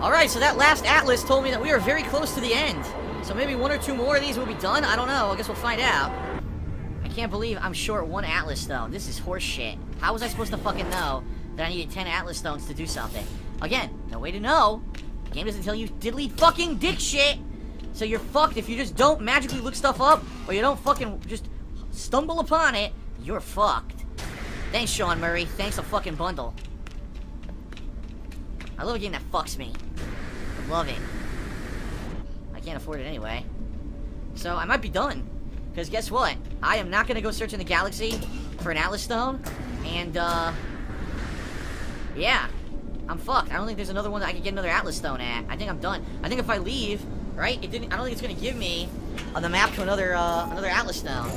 Alright, so that last Atlas told me that we are very close to the end. So maybe one or two more of these will be done? I don't know. I guess we'll find out. I can't believe I'm short one Atlas Stone. This is horse shit. How was I supposed to fucking know that I needed 10 Atlas Stones to do something? Again, no way to know. The game doesn't tell you diddly fucking dick shit. So you're fucked if you just don't magically look stuff up, or you don't fucking just stumble upon it, you're fucked. Thanks, Sean Murray. Thanks a fucking bundle. I love a game that fucks me. I love it. I can't afford it anyway. So I might be done. Because guess what? I am not going to go search in the galaxy for an Atlas Stone. And, uh... Yeah. I'm fucked. I don't think there's another one that I can get another Atlas Stone at. I think I'm done. I think if I leave, right, it didn't... I don't think it's going to give me on the map to another, uh, another Atlas Stone.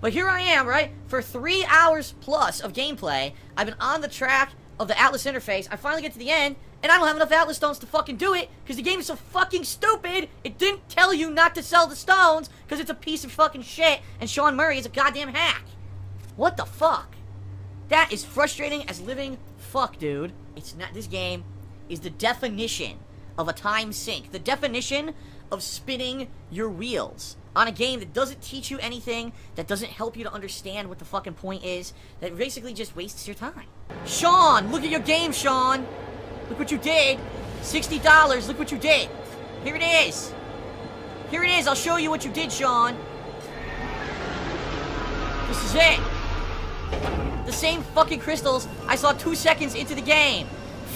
But here I am, right? For three hours plus of gameplay, I've been on the track of the Atlas interface. I finally get to the end, and I don't have enough Atlas stones to fucking do it, because the game is so fucking stupid, it didn't tell you not to sell the stones, because it's a piece of fucking shit, and Sean Murray is a goddamn hack. What the fuck? That is frustrating as living fuck, dude. It's not, this game is the definition of a time sink. The definition of spinning your wheels on a game that doesn't teach you anything, that doesn't help you to understand what the fucking point is, that basically just wastes your time. Sean, look at your game, Sean. Look what you did. $60, look what you did. Here it is. Here it is, I'll show you what you did, Sean. This is it. The same fucking crystals I saw two seconds into the game.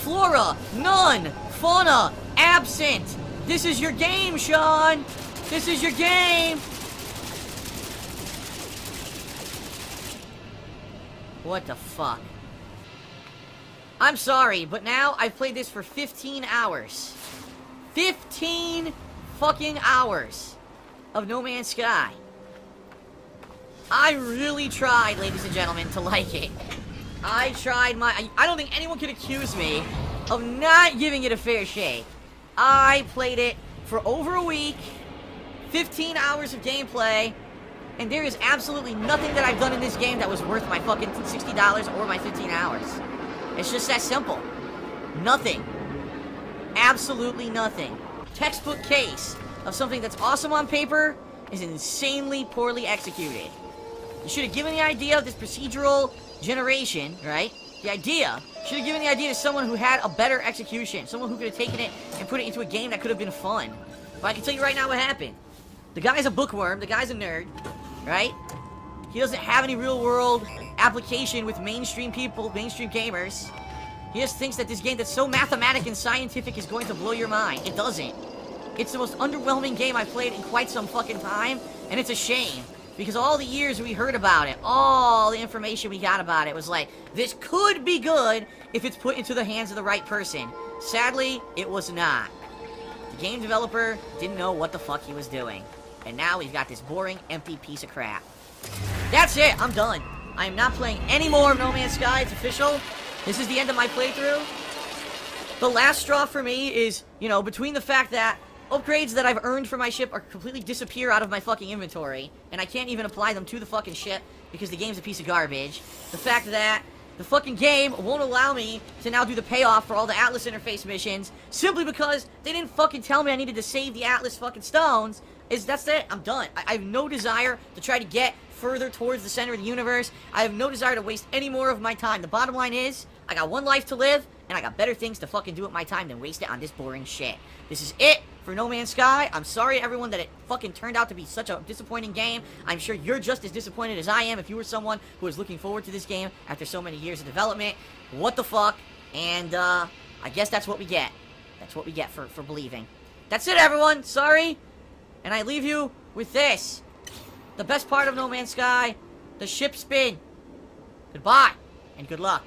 Flora, none. Fauna, absent. This is your game, Sean. This is your game! What the fuck? I'm sorry, but now I've played this for 15 hours. 15 fucking hours of No Man's Sky. I really tried, ladies and gentlemen, to like it. I tried my... I don't think anyone could accuse me of not giving it a fair shake. I played it for over a week 15 hours of gameplay, and there is absolutely nothing that I've done in this game that was worth my fucking $60 or my 15 hours. It's just that simple. Nothing. Absolutely nothing. Textbook case of something that's awesome on paper is insanely poorly executed. You should have given the idea of this procedural generation, right? The idea. Should have given the idea to someone who had a better execution. Someone who could have taken it and put it into a game that could have been fun. But I can tell you right now what happened. The guy's a bookworm. The guy's a nerd, right? He doesn't have any real-world application with mainstream people, mainstream gamers. He just thinks that this game that's so mathematic and scientific is going to blow your mind. It doesn't. It's the most underwhelming game I've played in quite some fucking time, and it's a shame. Because all the years we heard about it, all the information we got about it was like, this could be good if it's put into the hands of the right person. Sadly, it was not. The game developer didn't know what the fuck he was doing. And now we've got this boring, empty piece of crap. That's it! I'm done. I am not playing any more No Man's Sky. It's official. This is the end of my playthrough. The last straw for me is, you know, between the fact that upgrades that I've earned for my ship are completely disappear out of my fucking inventory, and I can't even apply them to the fucking ship because the game's a piece of garbage. The fact that the fucking game won't allow me to now do the payoff for all the Atlas interface missions simply because they didn't fucking tell me I needed to save the Atlas fucking stones is that's it. I'm done. I, I have no desire to try to get further towards the center of the universe. I have no desire to waste any more of my time. The bottom line is, I got one life to live, and I got better things to fucking do with my time than waste it on this boring shit. This is it for No Man's Sky. I'm sorry everyone that it fucking turned out to be such a disappointing game. I'm sure you're just as disappointed as I am if you were someone who was looking forward to this game after so many years of development. What the fuck? And, uh, I guess that's what we get. That's what we get for, for believing. That's it, everyone. Sorry. And I leave you with this. The best part of No Man's Sky, the ship spin. Goodbye, and good luck.